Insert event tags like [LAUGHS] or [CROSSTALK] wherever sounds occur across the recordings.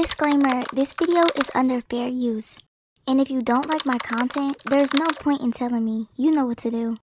Disclaimer, this video is under fair use. And if you don't like my content, there's no point in telling me. You know what to do.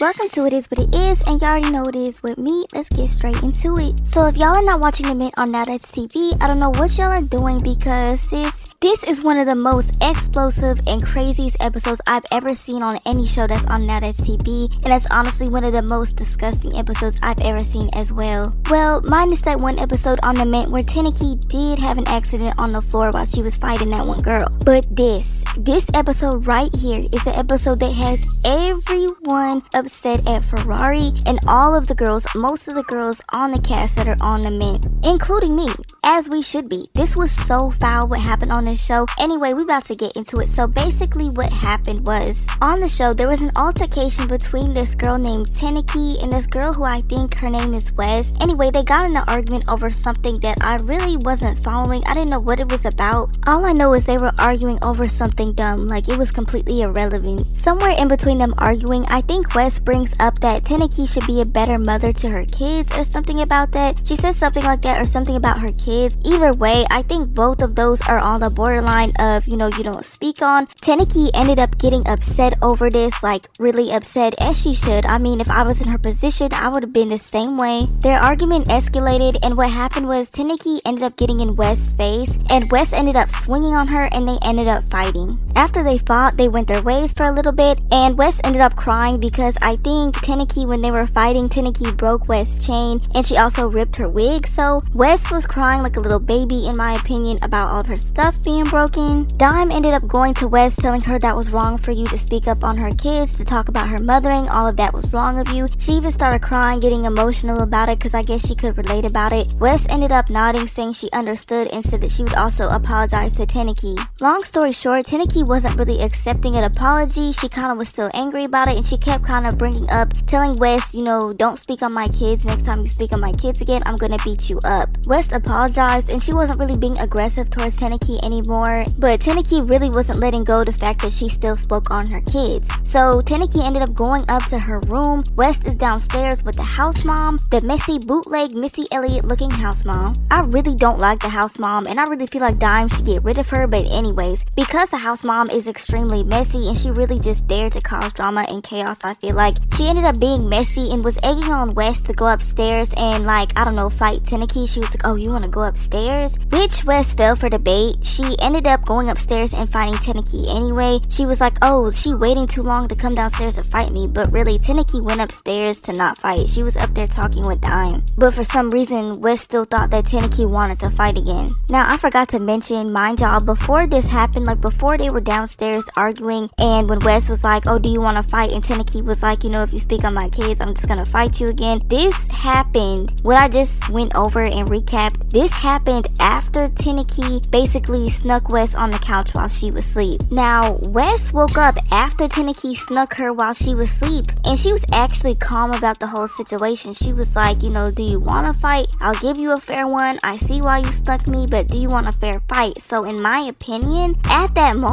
Welcome to It Is What It Is, and y'all already know what it is with me. Let's get straight into it. So if y'all are not watching the Mint on Now TV, I don't know what y'all are doing because sis, this is one of the most explosive and craziest episodes I've ever seen on any show that's on Now That's TV, and it's honestly one of the most disgusting episodes I've ever seen as well. Well, minus that one episode on the Mint where Teneki did have an accident on the floor while she was fighting that one girl. But this, this episode right here is the episode that has everyone upset at Ferrari and all of the girls, most of the girls on the cast that are on the Mint, including me, as we should be. This was so foul what happened on this show. Anyway, we about to get into it. So basically what happened was on the show there was an altercation between this girl named Teneki and this girl who I think her name is Wes. Anyway, they got in an argument over something that I really wasn't following. I didn't know what it was about. All I know is they were arguing over something dumb, like it was completely irrelevant. Somewhere in between them arguing, I think Wes brings up that Teneki should be a better mother to her kids or something about that. She says something like that or something about her kids. Either way, I think both of those are on the borderline of, you know, you don't speak on. Teneki ended up getting upset over this, like really upset as she should. I mean, if I was in her position, I would have been the same way. Their argument escalated and what happened was Teneki ended up getting in Wes' face and Wes ended up swinging on her and they ended up fighting. After they fought, they went their ways for a little bit and Wes ended up crying because I think Teneki, when they were fighting, Teneki broke Wes' chain and she also ripped her wig. So Wes was crying like a little baby, in my opinion, about all her stuff being broken. Dime ended up going to Wes, telling her that was wrong for you to speak up on her kids, to talk about her mothering, all of that was wrong of you. She even started crying, getting emotional about it because I guess she could relate about it. Wes ended up nodding, saying she understood and said that she would also apologize to Teneki. Long story short, Teneki wasn't really accepting an apology. She kind of was still angry about it and she kept kind of bringing up, telling Wes, you know, don't speak on my kids. Next time you speak on my kids again, I'm gonna beat you up. Wes apologized and she wasn't really being aggressive towards Teneki anymore, but Teneki really wasn't letting go the fact that she still spoke on her kids. So Teneki ended up going up to her room. Wes is downstairs with the house mom, the messy bootleg Missy Elliott looking house mom. I really don't like the house mom and I really feel like Dime should get rid of her, but anyways, because the house mom is extremely messy and she really just dared to cause drama and chaos, I feel like she ended up being messy and was egging on Wes to go upstairs and like, I don't know, fight Teneki. She was like, oh, you wanna go upstairs? Which Wes fell for bait. She ended up going upstairs and fighting Teneki anyway. She was like, oh, she waiting too long to come downstairs to fight me, but really Teneki went upstairs to not fight. She was up there talking with Dime. But for some reason, Wes still thought that Teneki wanted to fight again. Now, I forgot to mention, mind y'all, before this happened, like before they were downstairs arguing, and when Wes was like, oh, do you want to fight? And Teneki was like, you know, if you speak on my kids, I'm just gonna fight you again. This happened, what I just went over and recapped, this happened after Teneki basically snuck Wes on the couch while she was asleep. Now, Wes woke up after Teneki snuck her while she was asleep, and she was actually calm about the whole situation. She was like, you know, do you want to fight? I'll give you a fair one. I see why you snuck me, but do you want a fair fight? So, in my opinion, at that moment,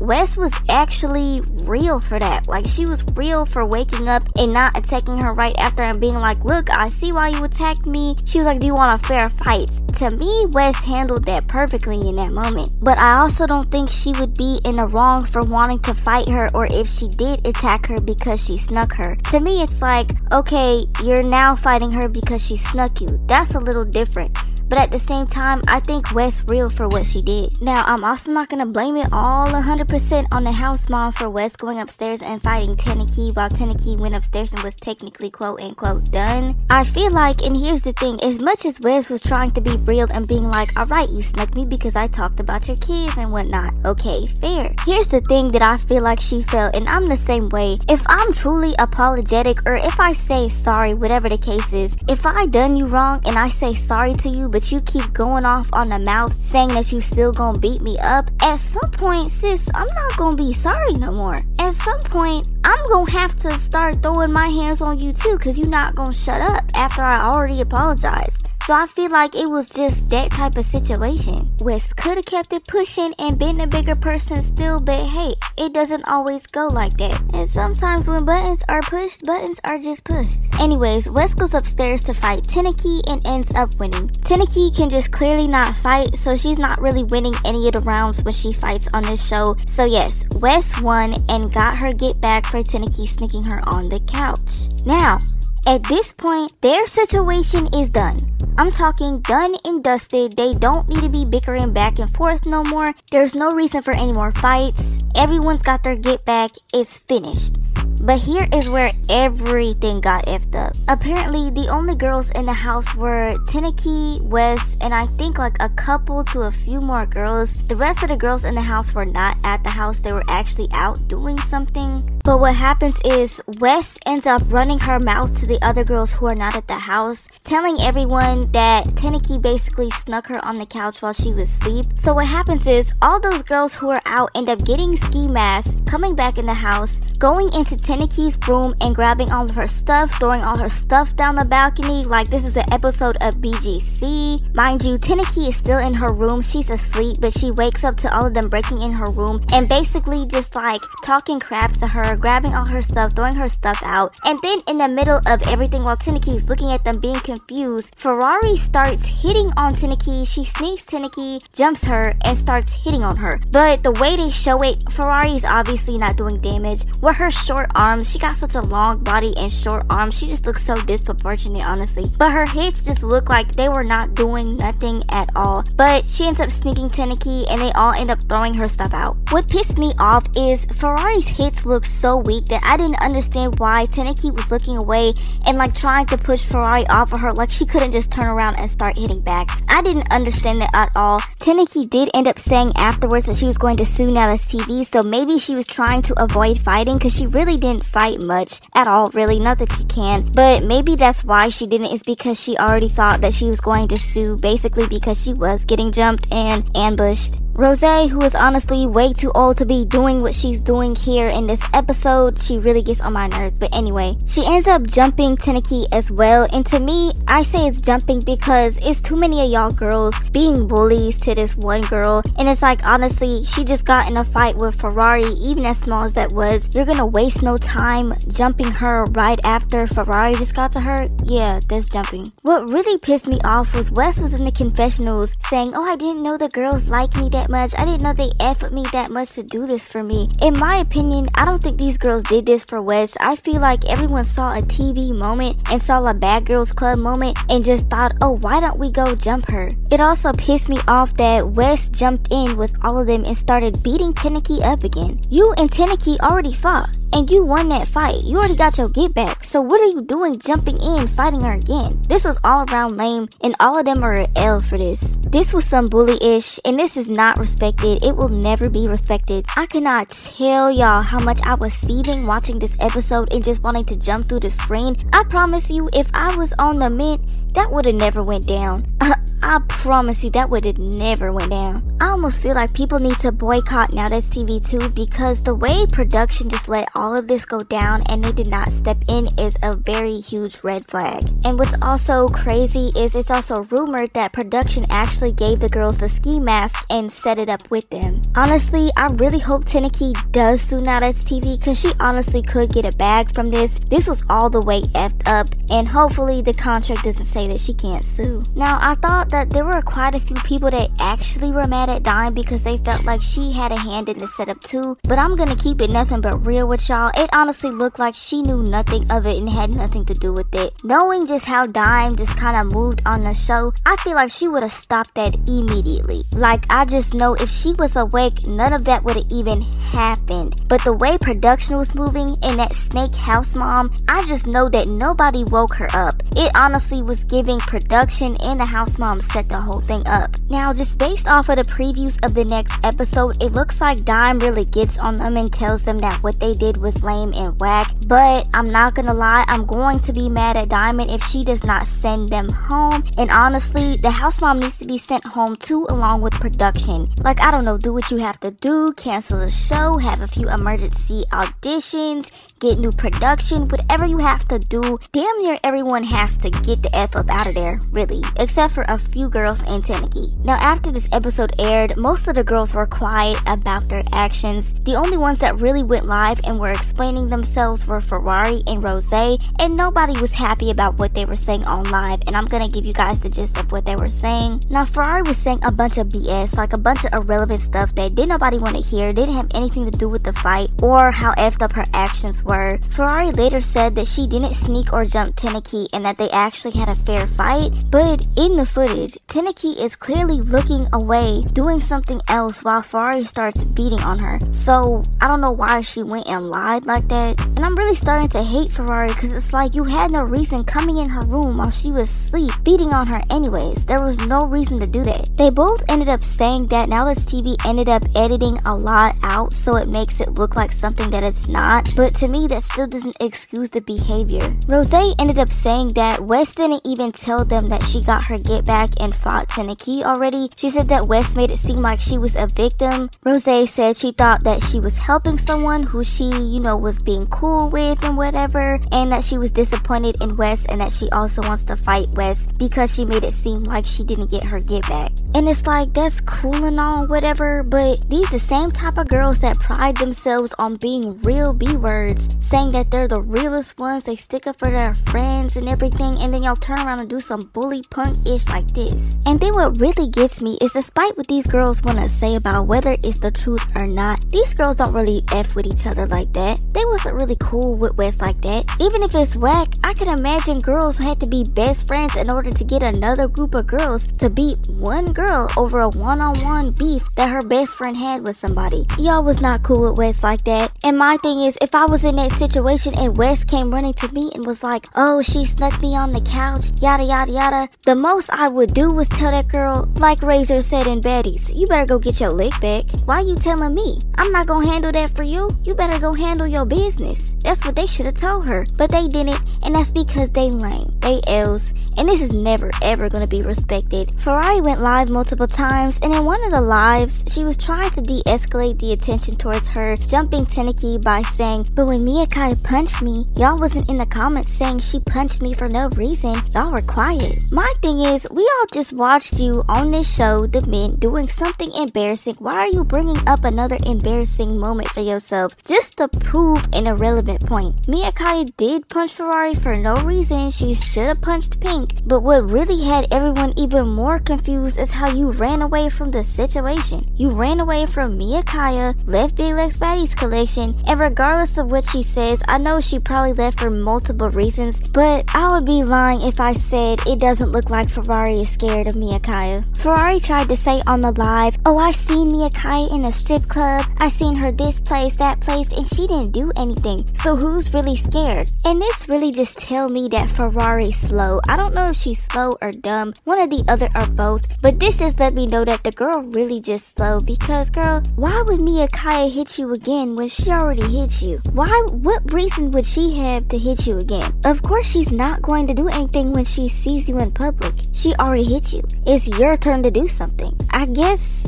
Wes was actually real for that. Like, she was real for waking up and not attacking her right after and being like, look, I see why you attacked me. She was like, do you want a fair fight? To me, Wes handled that perfectly in that moment. But I also don't think she would be in the wrong for wanting to fight her or if she did attack her because she snuck her. To me, it's like, okay, you're now fighting her because she snuck you. That's a little different. But at the same time, I think Wes real for what she did. Now, I'm also not gonna blame it all 100% on the house mom for Wes going upstairs and fighting Teneki while Teneki went upstairs and was technically quote unquote done. I feel like, and here's the thing, as much as Wes was trying to be real and being like, alright, you snuck me because I talked about your kids and whatnot. Okay, fair. Here's the thing that I feel like she felt, and I'm the same way. If I'm truly apologetic or if I say sorry, whatever the case is, if I done you wrong and I say sorry to you, but you keep going off on the mouth saying that you still gonna beat me up, at some point, sis, I'm not gonna be sorry no more. At some point, I'm gonna have to start throwing my hands on you too, cause you're not gonna shut up after I already apologized. So I feel like it was just that type of situation. Wes could have kept it pushing and been a bigger person still, but hey, it doesn't always go like that. And sometimes when buttons are pushed, buttons are just pushed. Anyways, Wes goes upstairs to fight Teneki and ends up winning. Teneki can just clearly not fight, so she's not really winning any of the rounds when she fights on this show. So yes, Wes won and got her get back for Teneki sneaking her on the couch. Now, at this point, their situation is done. I'm talking done and dusted. They don't need to be bickering back and forth no more. There's no reason for any more fights. Everyone's got their get back. It's finished. But here is where everything got effed up. Apparently, the only girls in the house were Teneki, Wes, and I think like a couple to a few more girls. The rest of the girls in the house were not at the house, they were actually out doing something. But what happens is Wes ends up running her mouth to the other girls who are not at the house, telling everyone that Teneki basically snuck her on the couch while she was asleep. So what happens is all those girls who are out end up getting ski masks, coming back in the house, going into Teneki's room and grabbing all of her stuff, throwing all her stuff down the balcony like this is an episode of BGC. Mind you, Teneki is still in her room, she's asleep, but she wakes up to all of them breaking in her room and basically just like talking crap to her, grabbing all her stuff, throwing her stuff out. And then in the middle of everything while Teneki is looking at them being confused, Ferrari starts hitting on Teneki. She sneaks Teneki, jumps her, and starts hitting on her. But the way they show it, Ferrari is obviously not doing damage. With her short arms. She got such a long body and short arms. She just looks so disproportionate, honestly. But her hits just look like they were not doing nothing at all. But she ends up sneaking Teneki and they all end up throwing her stuff out. What pissed me off is Ferrari's hits look weak that I didn't understand why Teneki was looking away and like trying to push Ferrari off of her like she couldn't just turn around and start hitting back. I didn't understand that at all. Teneki did end up saying afterwards that she was going to sue Now That's TV, so maybe she was trying to avoid fighting because she really didn't fight much at all, really. Not that she can, but maybe that's why she didn't, is because she already thought that she was going to sue, basically because she was getting jumped and ambushed. Rose, who is honestly way too old to be doing what she's doing here in this episode, she really gets on my nerves. But anyway, she ends up jumping Teneki as well. And to me, I say it's jumping because it's too many of y'all girls being bullies to this one girl. And it's like, honestly, she just got in a fight with Ferrari, even as small as that was. You're gonna waste no time jumping her right after Ferrari just got to her? Yeah, that's jumping. What really pissed me off was Wes was in the confessionals saying, Oh, I didn't know the girls like me that much. I didn't know they effort me that much to do this for me. In my opinion, I don't think these girls did this for Wes. I feel like everyone saw a TV moment and saw a Bad Girls Club moment and just thought, oh, why don't we go jump her? It also pissed me off that Wes jumped in with all of them and started beating Teneki up again. You and Teneki already fought and you won that fight. You already got your get back. So what are you doing jumping in fighting her again? This was all around lame and all of them are L for this. This was some bully-ish and this is not respected. It will never be respected. I cannot tell y'all how much I was seething watching this episode and just wanting to jump through the screen. I promise you, if I was on the mint, that would have never went down. [LAUGHS] I promise you that would have never went down. I almost feel like people need to boycott Now That's TV too because the way production just let all of this go down and they did not step in is a very huge red flag. And what's also crazy is it's also rumored that production actually gave the girls the ski mask and set it up with them. Honestly, I really hope Teneki does sue Now That's TV because she honestly could get a bag from this. This was all the way effed up and hopefully the contract doesn't say that she can't sue. Now, I thought that there were quite a few people that actually were mad at Dime because they felt like she had a hand in the setup too, but I'm gonna keep it nothing but real with y'all. It honestly looked like she knew nothing of it and had nothing to do with it. Knowing just how Dime just kind of moved on the show, I feel like she would have stopped that immediately. Like, I just know if she was awake, none of that would have even happened. But the way production was moving and that snake house mom, I just know that nobody woke her up. It honestly was giving production and the house mom set the whole thing up. Now, just based off of the previews of the next episode, it looks like Dime really gets on them and tells them that what they did was lame and whack. But I'm not gonna lie, I'm going to be mad at Diamond if she does not send them home. And honestly, the house mom needs to be sent home too, along with production. Like, I don't know, do what you have to do, cancel the show, have a few emergency auditions, get new production, whatever you have to do. Damn near everyone has to get the F up out of there, really, except for a few girls and Teneke. Now, after this episode aired, most of the girls were quiet about their actions. The only ones that really went live and were explaining themselves were Ferrari and Rose, and nobody was happy about what they were saying on live, and I'm gonna give you guys the gist of what they were saying. Now, Ferrari was saying a bunch of BS, like a bunch of irrelevant stuff that didn't nobody want to hear, didn't have anything to do with the fight, or how effed up her actions were. Ferrari later said that she didn't sneak or jump Teneke and that they actually had a fair fight, but in the footage, Teneke is clearly looking away, doing something else while Ferrari starts beating on her. So, I don't know why she went and lied like that, and I'm really starting to hate Ferrari because it's like you had no reason coming in her room while she was asleep, beating on her anyways. There was no reason to do that. They both ended up saying that Now That's TV ended up editing a lot out so it makes it look like something that it's not, but to me that still doesn't excuse the behavior. Rose ended up saying that Wes didn't even tell them that she got her get back and fought Teneke already. She said that Wes made it seem like she was a victim. Rose said she thought that she was helping someone who she, you know, was being cool with and whatever, and that she was disappointed in Wes and that she also wants to fight Wes because she made it seem like she didn't get her get back. And it's like, that's cool and all, whatever, but these the same type of girls that pride themselves on being real B-words, saying that they're the realest ones, they stick up for their friends and everything, and then y'all turn around and do some bully punk-ish like this. And then what really gets me is despite what these girls want to say about whether it's the truth or not, these girls don't really F with each other like that. They wasn't really cool with Wes like that. Even if it's whack, I can imagine girls had to be best friends in order to get another group of girls to beat one girl over a one-on-one beef that her best friend had with somebody. Y'all was not cool with Wes like that. And my thing is, if I was in that situation and Wes came running to me and was like, oh, she snuck me on the couch, yada yada yada, the most I would do was tell that girl, like Razor said in Baddies, you better go get your lick back. Why you telling me? I'm not gonna handle that for you. You better go handle your business. That's what they should have told her. But they didn't, and that's because they lame. They L's. And this is never ever gonna be respected. Ferrari went live multiple times, and in one of the lives, she was trying to de-escalate the attention towards her, jumping Teneke by saying, but when Mia Kai punched me, y'all wasn't in the comments saying she punched me for no reason. Y'all were quiet. My thing is, we all just watched you on this show, The Mint, doing something embarrassing. Why are you bringing up another embarrassing moment for yourself just to prove an irrelevant point? Mia Kai did punch Ferrari for no reason. She should have punched Pink. But what really had everyone even more confused is how you ran away from the situation. You ran away from Mia Kaya, left Big Legs Baddies collection, and regardless of what she says, I know she probably left for multiple reasons, but I would be lying if I said it doesn't look like Ferrari is scared of Mia Kaya. Ferrari tried to say on the live, oh I seen Mia Kaya in a strip club, I seen her this place, that place, and she didn't do anything. So who's really scared? And this really just tell me that Ferrari's slow. I don't know if she's slow or dumb, one or the other or both, but this just let me know that the girl really just slow because girl, why would Mia Kaya hit you again when she already hit you? Why, what reason would she have to hit you again? Of course she's not going to do anything when she sees you in public. She already hit you. It's your turn to do something. I guess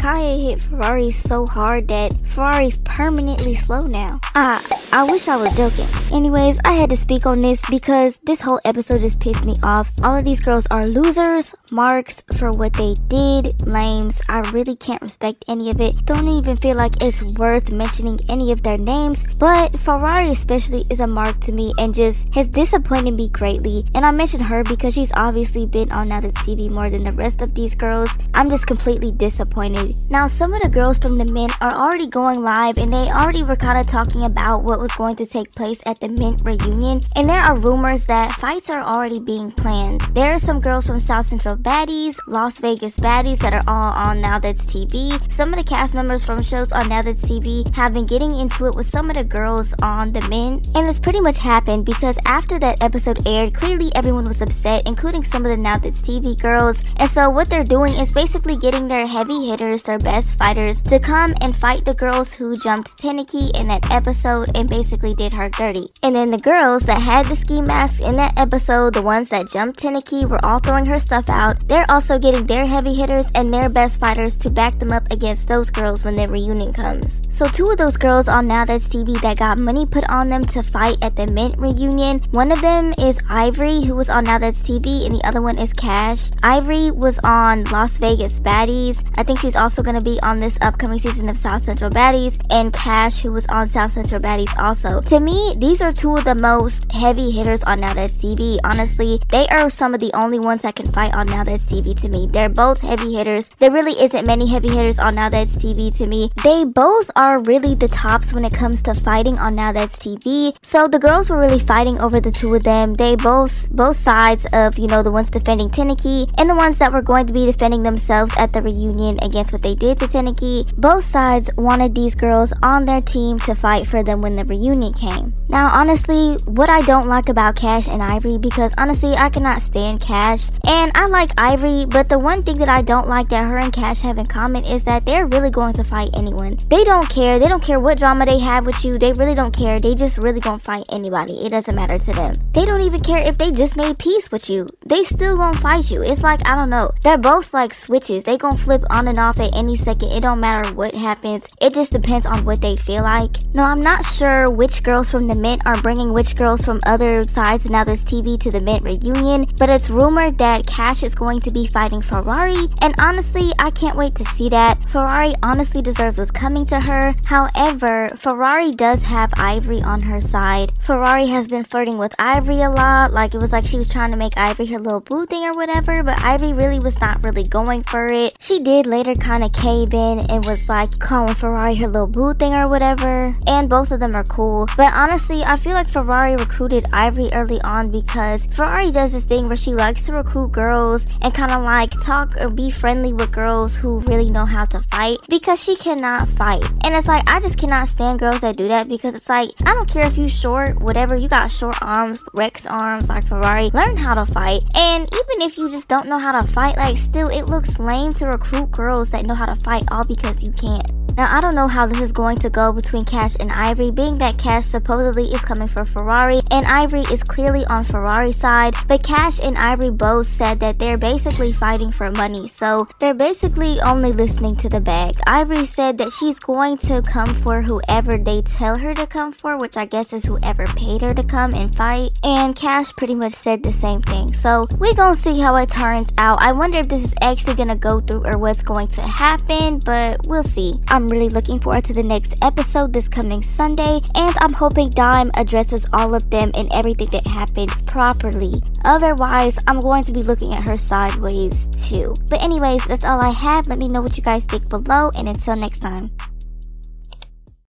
Kaya hit Ferrari so hard that Ferrari's permanently slow now. I, I wish I was joking. Anyways, I had to speak on this because this whole episode just pissed me off. All of these girls are losers, marks for what they did, lames. I really can't respect any of it. Don't even feel like it's worth mentioning any of their names. But Ferrari especially is a mark to me and just has disappointed me greatly. And I mentioned her because she's obviously been on Now That's TV more than the rest of these girls. I'm just completely disappointed. Now, some of the girls from the Mint are already going live and they already were kind of talking about what was going to take place at the Mint reunion. And there are rumors that fights are already being planned. There are some girls from South Central Baddies, Las Vegas Baddies that are all on Now That's TV. Some of the cast members from shows on Now That's TV have been getting into it with some of the girls on the Mint. And this pretty much happened because after that episode aired, clearly everyone was upset, including some of the Now That's TV girls. And so what they're doing is basically getting their heavy hitters, their best fighters, to come and fight the girls who jumped Teniki in that episode and basically did her dirty. And then the girls that had the ski mask in that episode, the ones that jumped Teniki, were all throwing her stuff out. They're also getting their heavy hitters and their best fighters to back them up against those girls when their reunion comes. So two of those girls on Now That's TV that got money put on them to fight at the Mint reunion, one of them is Ivory, who was on Now That's TV, and the other one is Cash. Ivory was on Las Vegas Baddies. I think she's also going to be on this upcoming season of South Central Baddies, and Cash, who was on South Central Baddies also. To me, these are two of the most heavy hitters on Now That's TV. Honestly, they are some of the only ones that can fight on Now That's TV to me. They're both heavy hitters. There really isn't many heavy hitters on Now That's TV to me. They both are are really the tops when it comes to fighting on Now That's TV. So the girls were really fighting over the two of them. They both, both sides of, you know, the ones defending Teniki and the ones that were going to be defending themselves at the reunion against what they did to Teniki. Both sides wanted these girls on their team to fight for them when the reunion came. Now, honestly, what I don't like about Cash and Ivory, because honestly, I cannot stand Cash. And I like Ivory, but the one thing that I don't like that her and Cash have in common is that they're really going to fight anyone. They don't care care. They don't care what drama they have with you. They really don't care. They just really gonna fight anybody. It doesn't matter to them. They don't even care if they just made peace with you. They still gonna fight you. It's like, I don't know. They're both like switches. They gonna flip on and off at any second. It don't matter what happens. It just depends on what they feel like. No, I'm not sure which girls from the Mint are bringing which girls from other sides now there's TV to the Mint reunion, but it's rumored that Cash is going to be fighting Ferrari, and honestly, I can't wait to see that. Ferrari honestly deserves what's coming to her. However, Ferrari does have Ivory on her side. Ferrari has been flirting with Ivory a lot. Like, it was like she was trying to make Ivory her little boo thing or whatever, but Ivory really was not really going for it. She did later kind of cave in and was like calling Ferrari her little boo thing or whatever. And both of them are cool. But honestly, I feel like Ferrari recruited Ivory early on because Ferrari does this thing where she likes to recruit girls and kind of like talk or be friendly with girls who really know how to fight because she cannot fight. And it's like, I just cannot stand girls that do that because it's like, I don't care if you short, whatever, you got short arms, Rex arms, like Ferrari, learn how to fight. And even if you just don't know how to fight, like, still, it looks lame to recruit girls that know how to fight all because you can't. Now, I don't know how this is going to go between Cash and Ivory, being that Cash supposedly is coming for Ferrari, and Ivory is clearly on Ferrari's side, but Cash and Ivory both said that they're basically fighting for money, so they're basically only listening to the bag. Ivory said that she's going to come for whoever they tell her to come for, which I guess is whoever paid her to come and fight, and Cash pretty much said the same thing. So, we gonna see how it turns out. I wonder if this is actually gonna go through or what's going to happen, but we'll see. I'm really looking forward to the next episode this coming Sunday, and I'm hoping Dime addresses all of them and everything that happened properly. Otherwise, I'm going to be looking at her sideways too. But anyways, that's all I have. Let me know what you guys think below, and until next time.